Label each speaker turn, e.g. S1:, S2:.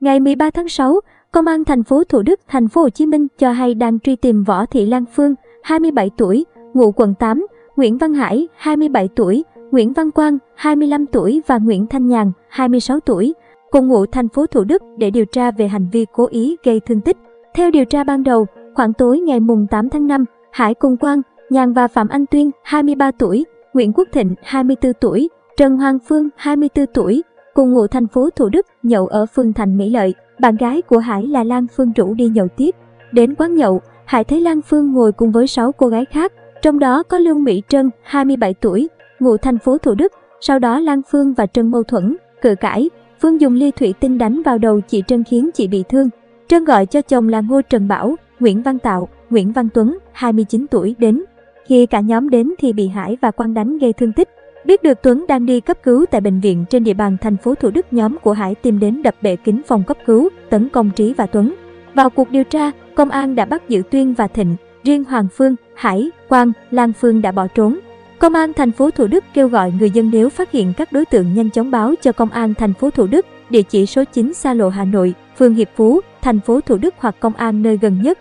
S1: Ngày 13 tháng 6, Công an thành phố Thủ Đức, thành phố Hồ Chí Minh cho hay đang truy tìm Võ Thị Lan Phương, 27 tuổi, ngụ quận 8, Nguyễn Văn Hải, 27 tuổi, Nguyễn Văn Quang, 25 tuổi và Nguyễn Thanh Nhàn, 26 tuổi, cùng ngụ thành phố Thủ Đức để điều tra về hành vi cố ý gây thương tích. Theo điều tra ban đầu, khoảng tối ngày mùng 8 tháng 5, Hải cùng Quang, Nhàn và Phạm Anh Tuyên, 23 tuổi, Nguyễn Quốc Thịnh, 24 tuổi, Trần Hoàng Phương, 24 tuổi, cùng ngụ thành phố Thủ Đức nhậu ở phường Thành Mỹ Lợi. Bạn gái của Hải là Lan Phương rủ đi nhậu tiếp. Đến quán nhậu, Hải thấy Lan Phương ngồi cùng với 6 cô gái khác, trong đó có Lương Mỹ Trân, 27 tuổi, ngụ thành phố Thủ Đức. Sau đó Lan Phương và Trân mâu thuẫn, cự cãi. Phương dùng ly thủy tinh đánh vào đầu chị Trân khiến chị bị thương. Trân gọi cho chồng là Ngô Trần Bảo, Nguyễn Văn Tạo, Nguyễn Văn Tuấn, 29 tuổi đến. Khi cả nhóm đến thì bị Hải và Quang đánh gây thương tích. Biết được Tuấn đang đi cấp cứu tại bệnh viện trên địa bàn thành phố Thủ Đức, nhóm của Hải tìm đến đập bể kính phòng cấp cứu, tấn công Trí và Tuấn. Vào cuộc điều tra, công an đã bắt giữ Tuyên và Thịnh, riêng Hoàng Phương, Hải, Quang, Lan Phương đã bỏ trốn. Công an thành phố Thủ Đức kêu gọi người dân nếu phát hiện các đối tượng nhanh chóng báo cho công an thành phố Thủ Đức, địa chỉ số 9 xa lộ Hà Nội, phường Hiệp Phú, thành phố Thủ Đức hoặc công an nơi gần nhất